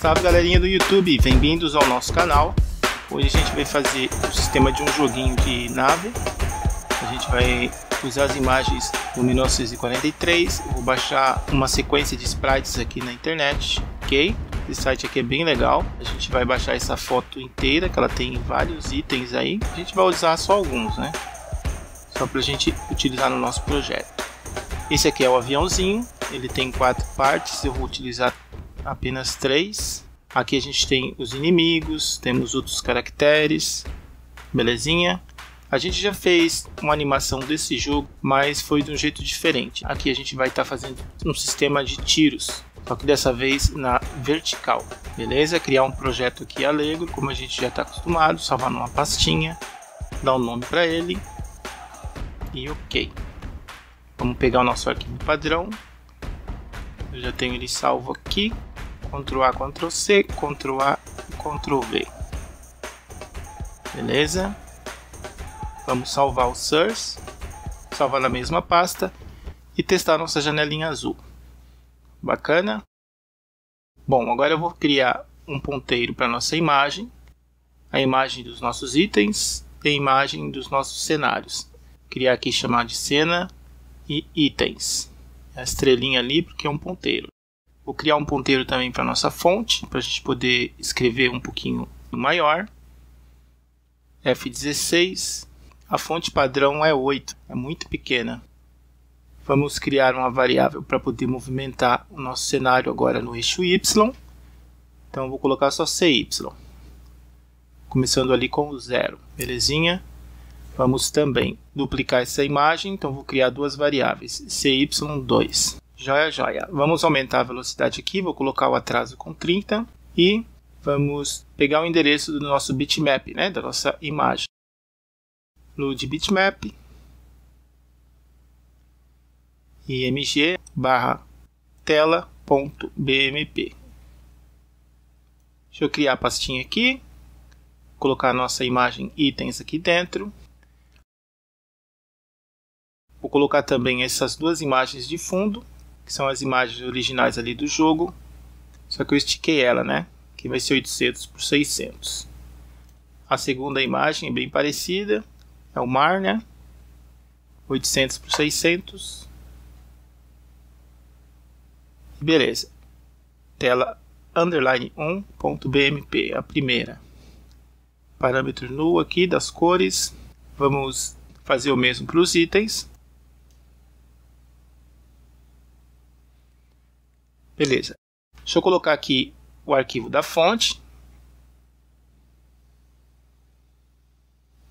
Salve galerinha do YouTube, bem-vindos ao nosso canal. Hoje a gente vai fazer o sistema de um joguinho de nave. A gente vai usar as imagens do 1943. Eu vou baixar uma sequência de sprites aqui na internet, ok? Esse site aqui é bem legal. A gente vai baixar essa foto inteira, que ela tem vários itens aí. A gente vai usar só alguns, né? Só para a gente utilizar no nosso projeto. Esse aqui é o aviãozinho. Ele tem quatro partes. Eu vou utilizar apenas três. Aqui a gente tem os inimigos, temos outros caracteres, belezinha. A gente já fez uma animação desse jogo, mas foi de um jeito diferente. Aqui a gente vai estar tá fazendo um sistema de tiros, só que dessa vez na vertical, beleza? Criar um projeto aqui Allegro, como a gente já está acostumado, salvar numa pastinha, dar um nome para ele e ok. Vamos pegar o nosso arquivo padrão. Eu já tenho ele salvo aqui. Ctrl A, Ctrl C, Ctrl A Ctrl V. Beleza? Vamos salvar o source, salvar na mesma pasta e testar nossa janelinha azul. Bacana? Bom, agora eu vou criar um ponteiro para nossa imagem, a imagem dos nossos itens e a imagem dos nossos cenários. Criar aqui chamar de cena e itens. A estrelinha ali porque é um ponteiro. Vou criar um ponteiro também para nossa fonte, para a gente poder escrever um pouquinho maior. F16. A fonte padrão é 8, é muito pequena. Vamos criar uma variável para poder movimentar o nosso cenário agora no eixo Y. Então vou colocar só CY. Começando ali com o zero, belezinha? Vamos também duplicar essa imagem, então vou criar duas variáveis, CY2. Joia, joia. Vamos aumentar a velocidade aqui, vou colocar o atraso com 30 e vamos pegar o endereço do nosso bitmap, né, da nossa imagem. Load bitmap img barra tela.bmp. Deixa eu criar a pastinha aqui, colocar a nossa imagem itens aqui dentro. Vou colocar também essas duas imagens de fundo que são as imagens originais ali do jogo. Só que eu estiquei ela, né? Que vai ser 800 por 600. A segunda imagem é bem parecida. É o mar, né? 800 por 600. Beleza. Tela underline 1.bmp, a primeira. Parâmetro null aqui das cores. Vamos fazer o mesmo para os itens. Beleza. Deixa eu colocar aqui o arquivo da fonte.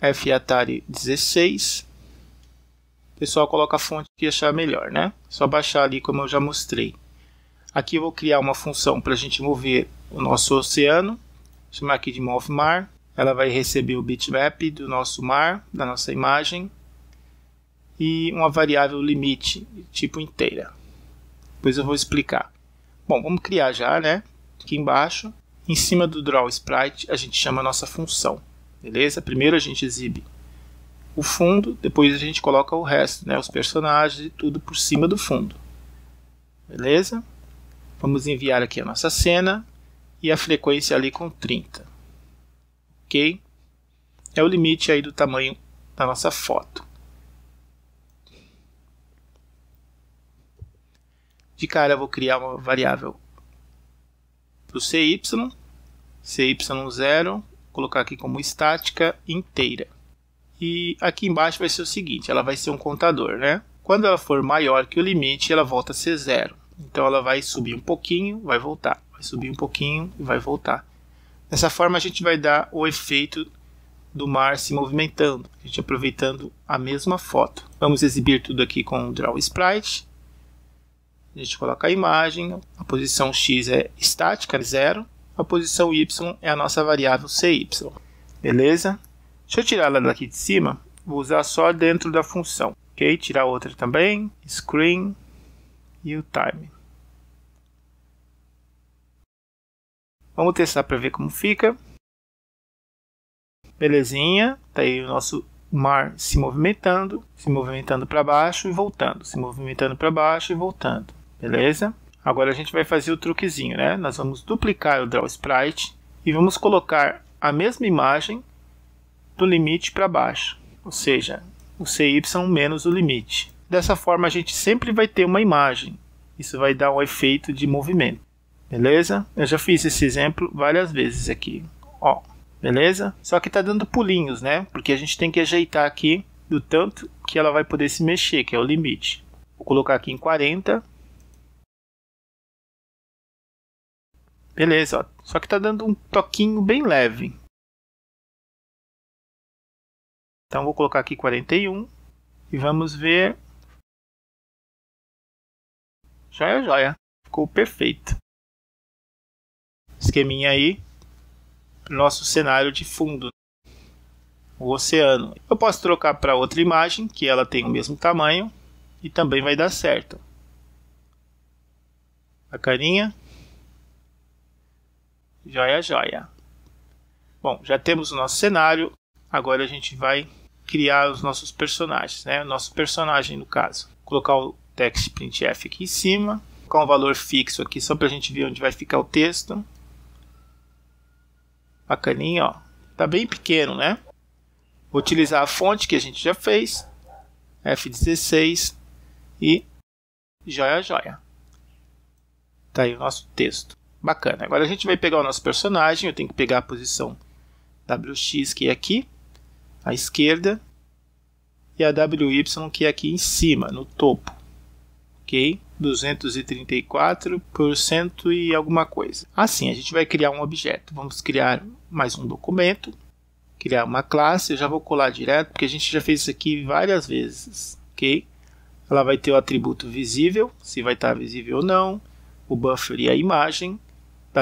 FAtari 16. O pessoal coloca a fonte que achar melhor, né? Só baixar ali como eu já mostrei. Aqui eu vou criar uma função para a gente mover o nosso oceano. Chamar aqui de MoveMar. Ela vai receber o bitmap do nosso mar, da nossa imagem. E uma variável limite, tipo inteira. Depois eu vou explicar. Bom, vamos criar já, né? Aqui embaixo, em cima do Draw Sprite, a gente chama a nossa função, beleza? Primeiro a gente exibe o fundo, depois a gente coloca o resto, né? Os personagens e tudo por cima do fundo, beleza? Vamos enviar aqui a nossa cena e a frequência ali com 30, ok? É o limite aí do tamanho da nossa foto. De cara eu vou criar uma variável para o CY, CY0, colocar aqui como estática inteira. E aqui embaixo vai ser o seguinte, ela vai ser um contador, né? Quando ela for maior que o limite, ela volta a ser zero. Então ela vai subir um pouquinho, vai voltar, vai subir um pouquinho e vai voltar. Dessa forma a gente vai dar o efeito do mar se movimentando, a gente aproveitando a mesma foto. Vamos exibir tudo aqui com o Draw Sprite. A gente coloca a imagem, a posição x é estática, zero, a posição y é a nossa variável cy. Beleza? Deixa eu tirar ela daqui de cima, vou usar só dentro da função. Ok? Tirar outra também, screen e o time. Vamos testar para ver como fica. Belezinha, tá aí o nosso mar se movimentando, se movimentando para baixo e voltando, se movimentando para baixo e voltando. Beleza? Agora a gente vai fazer o truquezinho, né? Nós vamos duplicar o Draw Sprite e vamos colocar a mesma imagem do limite para baixo, ou seja, o CY menos o limite. Dessa forma a gente sempre vai ter uma imagem. Isso vai dar um efeito de movimento. Beleza? Eu já fiz esse exemplo várias vezes aqui. Ó, beleza? Só que está dando pulinhos, né? Porque a gente tem que ajeitar aqui do tanto que ela vai poder se mexer, que é o limite. Vou colocar aqui em 40. Beleza, ó. só que está dando um toquinho bem leve. Então vou colocar aqui 41 e vamos ver. Joia, joia. Ficou perfeito. Esqueminha aí nosso cenário de fundo, o oceano. Eu posso trocar para outra imagem que ela tem o mesmo tamanho e também vai dar certo. A carinha. Joia, joia. Bom, já temos o nosso cenário. Agora a gente vai criar os nossos personagens, né? O nosso personagem no caso. Colocar o text printf aqui em cima, colocar um valor fixo aqui só para a gente ver onde vai ficar o texto. Bacaninha, ó. Tá bem pequeno, né? Vou utilizar a fonte que a gente já fez, F16 e joia, joia. Tá aí o nosso texto. Bacana. Agora a gente vai pegar o nosso personagem, eu tenho que pegar a posição WX que é aqui à esquerda e a WY que é aqui em cima, no topo. Ok? 234% e alguma coisa. Assim, a gente vai criar um objeto. Vamos criar mais um documento, criar uma classe. Eu já vou colar direto, porque a gente já fez isso aqui várias vezes. Ok? Ela vai ter o atributo visível, se vai estar visível ou não, o buffer e a imagem,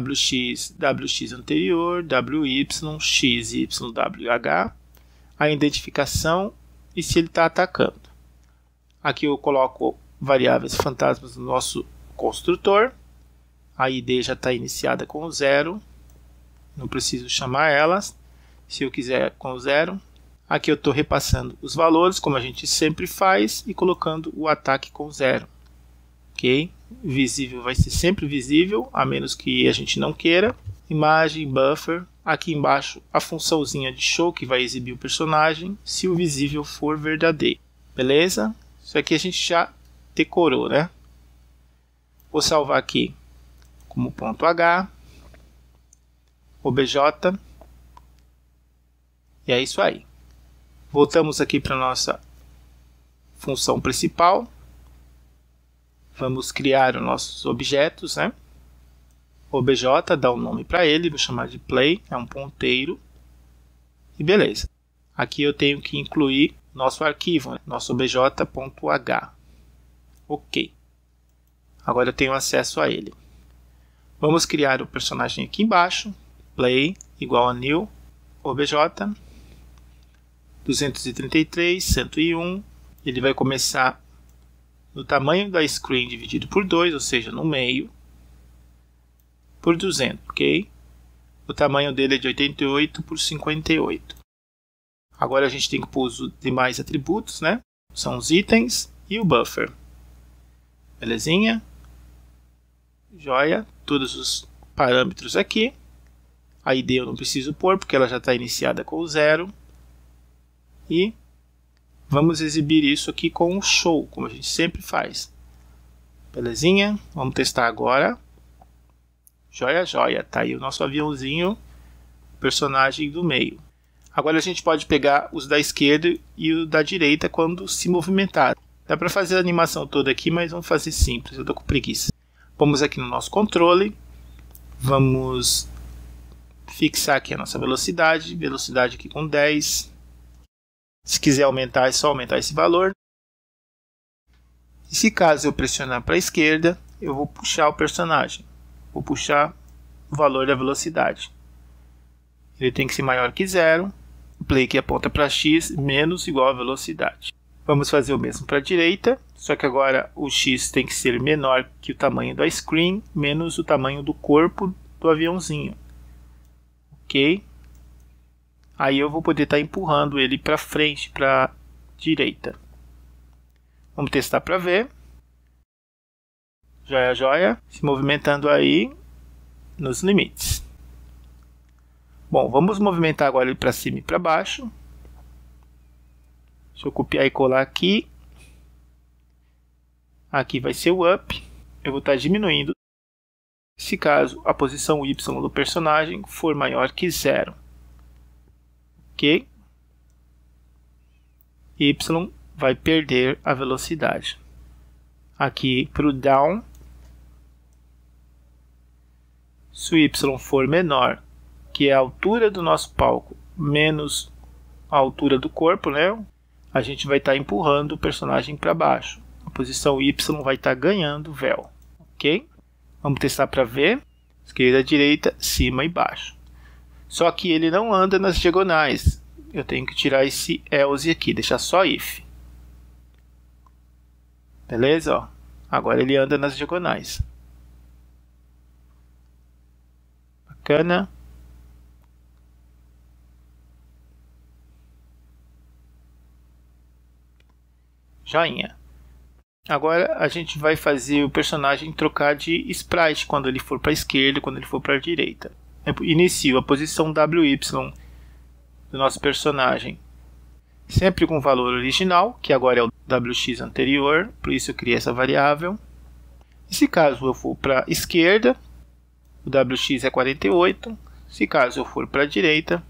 wx, wx anterior, wy, x, y, wh, a identificação e se ele está atacando. Aqui eu coloco variáveis fantasmas no nosso construtor. A id já está iniciada com zero, não preciso chamar elas. Se eu quiser com zero, aqui eu estou repassando os valores, como a gente sempre faz, e colocando o ataque com zero. Visível vai ser sempre visível, a menos que a gente não queira. Imagem, buffer, Aqui embaixo a funçãozinha de show que vai exibir o personagem se o visível for verdadeiro. Beleza? Isso aqui a gente já decorou, né? Vou salvar aqui como ponto H, obj. E é isso aí. Voltamos aqui para nossa função principal. Vamos criar os nossos objetos, né? obj, dá um nome para ele, vou chamar de play, é um ponteiro. E beleza. Aqui eu tenho que incluir nosso arquivo, né? nosso obj.h. Ok. Agora eu tenho acesso a ele. Vamos criar o personagem aqui embaixo. Play igual a new obj 233, 101. Ele vai começar no tamanho da screen dividido por 2, ou seja, no meio por 200, ok? O tamanho dele é de 88 por 58. Agora a gente tem que pôr os demais atributos, né? São os itens e o buffer. Belezinha? Joia. Todos os parâmetros aqui. A ID eu não preciso pôr, porque ela já está iniciada com zero. E vamos exibir isso aqui com um show, como a gente sempre faz. Belezinha? Vamos testar agora. Joia, joia. Tá aí o nosso aviãozinho, personagem do meio. Agora a gente pode pegar os da esquerda e o da direita quando se movimentar. Dá para fazer a animação toda aqui, mas vamos fazer simples, eu tô com preguiça. Vamos aqui no nosso controle, vamos fixar aqui a nossa velocidade, velocidade aqui com 10. Se quiser aumentar, é só aumentar esse valor. E se caso eu pressionar para a esquerda, eu vou puxar o personagem vou puxar o valor da velocidade. Ele tem que ser maior que zero. O play que aponta para x menos igual a velocidade. Vamos fazer o mesmo para a direita, só que agora o x tem que ser menor que o tamanho da screen menos o tamanho do corpo do aviãozinho. Ok? Aí eu vou poder estar tá empurrando ele para frente, para direita. Vamos testar para ver. Joia, joia. Se movimentando aí nos limites. Bom, vamos movimentar agora ele para cima e para baixo. Deixa eu copiar e colar aqui. Aqui vai ser o up. Eu vou estar diminuindo. Se caso a posição y do personagem for maior que zero. Ok? Y vai perder a velocidade. Aqui para o down, se o y for menor que é a altura do nosso palco menos a altura do corpo, né? A gente vai estar tá empurrando o personagem para baixo. A posição Y vai estar tá ganhando véu, ok? Vamos testar para ver. Esquerda, direita, cima e baixo. Só que ele não anda nas diagonais. Eu tenho que tirar esse else aqui, deixar só if. Beleza? Ó. Agora ele anda nas diagonais. Bacana. Joinha. Agora a gente vai fazer o personagem trocar de sprite quando ele for para a esquerda e quando ele for para a direita. Inicio a posição WY do nosso personagem sempre com o valor original, que agora é o WX anterior, por isso eu criei essa variável. Se caso eu for para a esquerda, o WX é 48. Se caso eu for para a direita,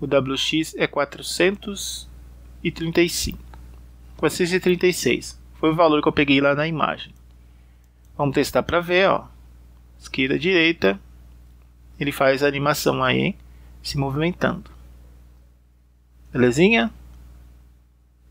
o WX é 435. 436. Foi o valor que eu peguei lá na imagem. Vamos testar para ver, ó. Esquerda, direita. Ele faz a animação aí, se movimentando. Belezinha?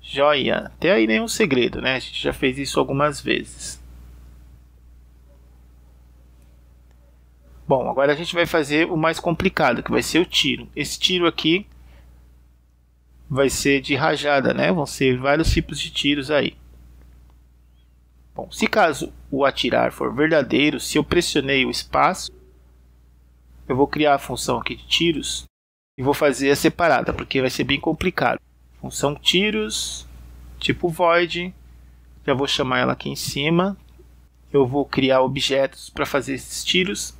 Joia. Até aí nenhum segredo, né? A gente já fez isso algumas vezes. Bom, agora a gente vai fazer o mais complicado, que vai ser o tiro. Esse tiro aqui vai ser de rajada, né? Vão ser vários tipos de tiros aí. Bom, se caso o atirar for verdadeiro, se eu pressionei o espaço, eu vou criar a função aqui de tiros e vou fazer a separada, porque vai ser bem complicado. Função tiros, tipo void, já vou chamar ela aqui em cima. Eu vou criar objetos para fazer esses tiros.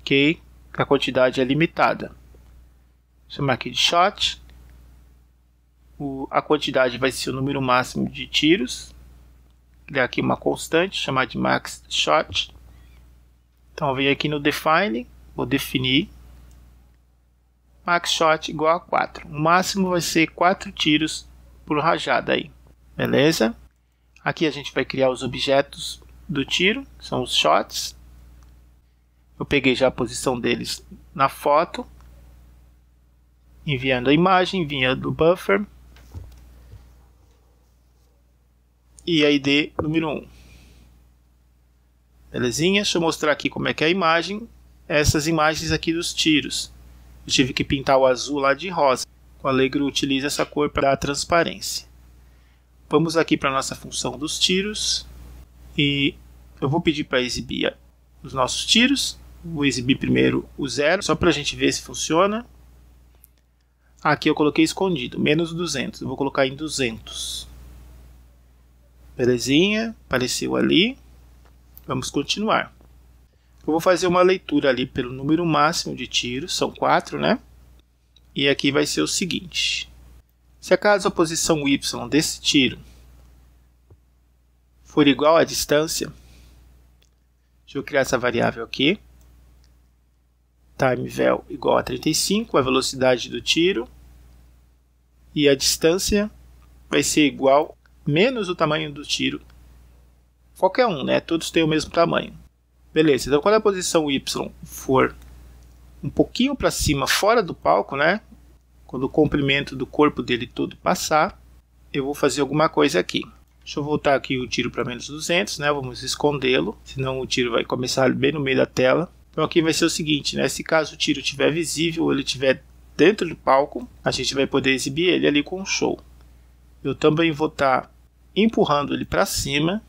Ok, a quantidade é limitada. Vou chamar aqui de shot. O, a quantidade vai ser o número máximo de tiros. Criar aqui uma constante, chamar de max shot. Então eu venho aqui no define, vou definir max shot igual a 4. O máximo vai ser 4 tiros por rajada aí. Beleza? Aqui a gente vai criar os objetos do tiro, são os shots. Eu peguei já a posição deles na foto. Enviando a imagem, enviando o buffer. E a ID número 1. Belezinha? Deixa eu mostrar aqui como é que é a imagem. Essas imagens aqui dos tiros. Eu tive que pintar o azul lá de rosa. O Allegro utiliza essa cor para dar transparência. Vamos aqui para a nossa função dos tiros. E eu vou pedir para exibir os nossos tiros. Vou exibir primeiro o zero, só para a gente ver se funciona. Aqui eu coloquei escondido, menos 200. Eu vou colocar em 200. Belezinha, apareceu ali. Vamos continuar. Eu vou fazer uma leitura ali pelo número máximo de tiros, são quatro, né? E aqui vai ser o seguinte. Se acaso a posição y desse tiro for igual à distância, deixa eu criar essa variável aqui, timevel igual a 35, a velocidade do tiro, e a distância vai ser igual menos o tamanho do tiro, qualquer um, né? Todos têm o mesmo tamanho. Beleza, então quando a posição Y for um pouquinho para cima, fora do palco, né? Quando o comprimento do corpo dele todo passar, eu vou fazer alguma coisa aqui. Deixa eu voltar aqui o tiro para menos 200, né? Vamos escondê-lo, senão o tiro vai começar bem no meio da tela. Então aqui vai ser o seguinte, né? Se caso o tiro estiver visível ou ele estiver dentro do palco, a gente vai poder exibir ele ali com o show. Eu também vou estar tá empurrando ele para cima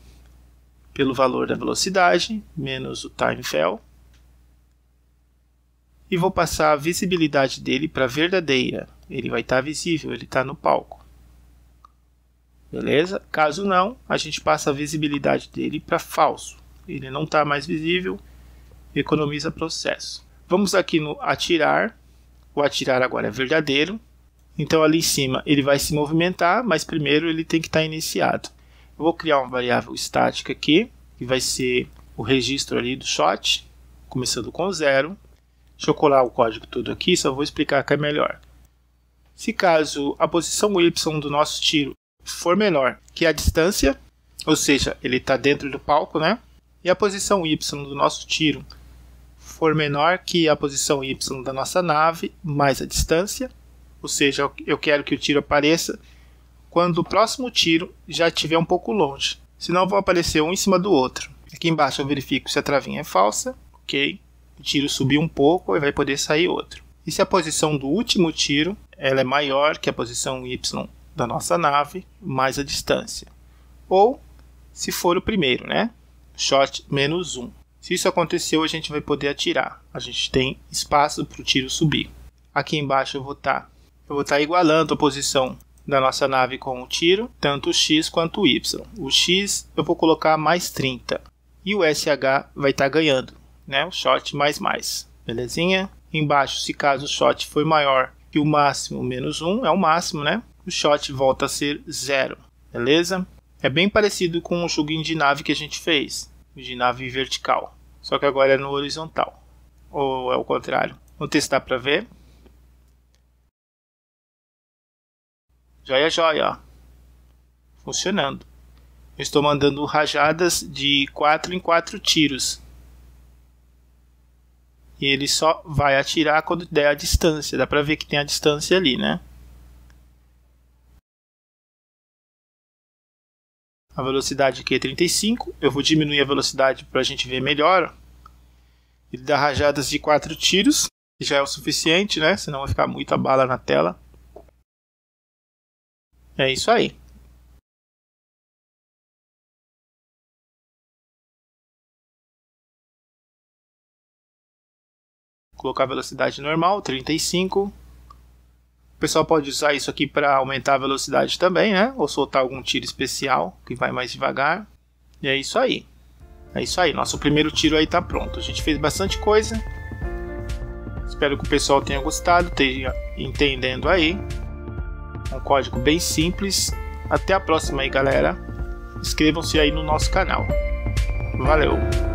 pelo valor da velocidade menos o time fell e vou passar a visibilidade dele para verdadeira. Ele vai estar tá visível, ele está no palco. Beleza? Caso não, a gente passa a visibilidade dele para falso. Ele não está mais visível, economiza processo. Vamos aqui no atirar. O atirar agora é verdadeiro. Então ali em cima ele vai se movimentar, mas primeiro ele tem que estar tá iniciado. Eu vou criar uma variável estática aqui, que vai ser o registro ali do shot, começando com zero. Deixa eu colar o código todo aqui, só vou explicar que é melhor. Se caso a posição y do nosso tiro for menor que a distância, ou seja, ele está dentro do palco, né? E a posição y do nosso tiro for menor que a posição y da nossa nave mais a distância, ou seja, eu quero que o tiro apareça quando o próximo tiro já estiver um pouco longe. Senão vão aparecer um em cima do outro. Aqui embaixo eu verifico se a travinha é falsa, ok? O tiro subiu um pouco e vai poder sair outro. E se a posição do último tiro ela é maior que a posição y da nossa nave mais a distância. Ou se for o primeiro, né? Shot menos 1. Se isso aconteceu, a gente vai poder atirar. A gente tem espaço para o tiro subir. Aqui embaixo eu vou estar tá, eu vou estar tá igualando a posição da nossa nave com o tiro, tanto o x quanto o y. O x eu vou colocar mais 30 e o SH vai estar tá ganhando, né? O shot mais mais, belezinha? Embaixo, se caso o shot for maior que o máximo menos 1, é o máximo, né? O shot volta a ser zero, beleza? É bem parecido com o joguinho de nave que a gente fez, de nave vertical, só que agora é no horizontal, ou é o contrário. Vamos testar para ver. Joia, joia. Funcionando. Eu estou mandando rajadas de 4 em 4 tiros. E ele só vai atirar quando der a distância. Dá pra ver que tem a distância ali, né? A velocidade aqui é 35. Eu vou diminuir a velocidade para a gente ver melhor. Ele dá rajadas de 4 tiros. Já é o suficiente, né? Senão vai ficar muita bala na tela. É isso aí. Colocar velocidade normal, 35. O pessoal pode usar isso aqui para aumentar a velocidade também, né? Ou soltar algum tiro especial que vai mais devagar. E é isso aí. É isso aí. Nosso primeiro tiro aí tá pronto. A gente fez bastante coisa. Espero que o pessoal tenha gostado, esteja entendendo aí um código bem simples. Até a próxima aí, galera. Inscrevam-se aí no nosso canal. Valeu!